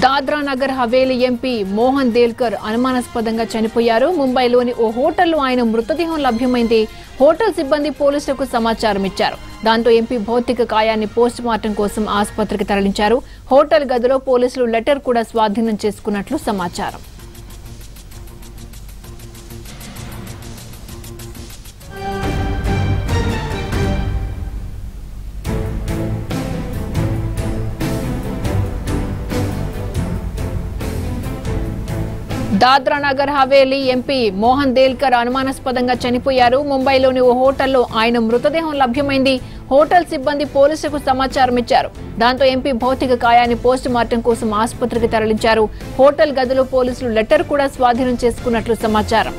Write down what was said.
Dadra Nagar Haveli MP Mohan Delkar అనుమానాస్పదంగా చనిపోయారు. ముంబైలోని ఓ హోటల్లో ఆయన మృతదేహం లభ్యమైంది. హోటల్ సిబ్బంది పోలీసులకు సమాచారం ఇచ్చారు. దాంతో ఎంపీ భౌతిక కాయాన్ని పోస్ట్ మార్టం కోసం ఆసుపత్రికి తరలించారు. హోటల్ గదిలో పోలీసులు లెటర్ కూడా స్వాధీనం చేసుకున్నట్లు సమాచారం. దాద్రా నగర్ హవేలీ ఎంపీ మోహన్ దేల్కర్ అనుమానాస్పదంగా చనిపోయారు. ముంబైలోని ఓ హోటల్లో ఆయన మృతదేహం లభ్యమైంది. హోటల్ సిబ్బంది పోలీసులకు సమాచారం ఇచ్చారు. దాంతో ఎంపీ భౌతిక కాయాన్ని పోస్ట్ మార్టం కోసం ఆసుపత్రికి తరలించారు. హోటల్ గదిలో పోలీసులు లెటర్ కూడా స్వాధీనం చేసుకున్నట్లు సమాచారం.